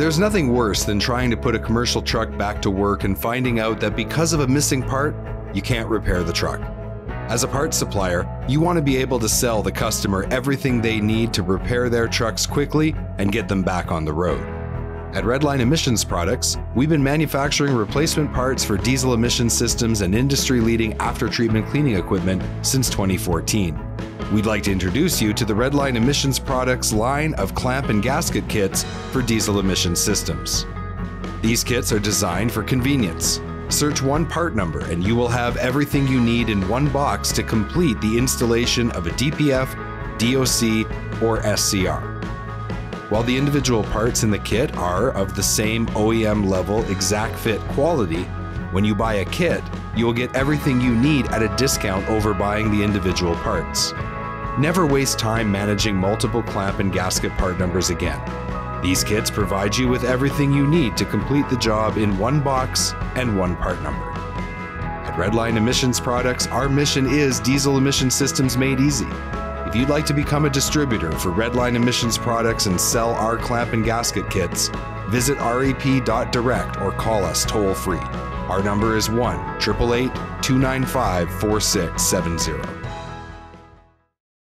There's nothing worse than trying to put a commercial truck back to work and finding out that because of a missing part, you can't repair the truck. As a parts supplier, you want to be able to sell the customer everything they need to repair their trucks quickly and get them back on the road. At Redline Emissions Products, we've been manufacturing replacement parts for diesel emission systems and industry leading after treatment cleaning equipment since 2014. We'd like to introduce you to the Redline Emissions Products line of clamp and gasket kits for diesel emission systems. These kits are designed for convenience. Search one part number and you will have everything you need in one box to complete the installation of a DPF, DOC, or SCR. While the individual parts in the kit are of the same OEM level exact fit quality, when you buy a kit, you will get everything you need at a discount over buying the individual parts. Never waste time managing multiple clamp and gasket part numbers again. These kits provide you with everything you need to complete the job in one box and one part number. At Redline Emissions Products, our mission is diesel emission systems made easy. If you'd like to become a distributor for Redline Emissions products and sell our clamp and gasket kits, visit rep.direct or call us toll free. Our number is 1 888 295 4670.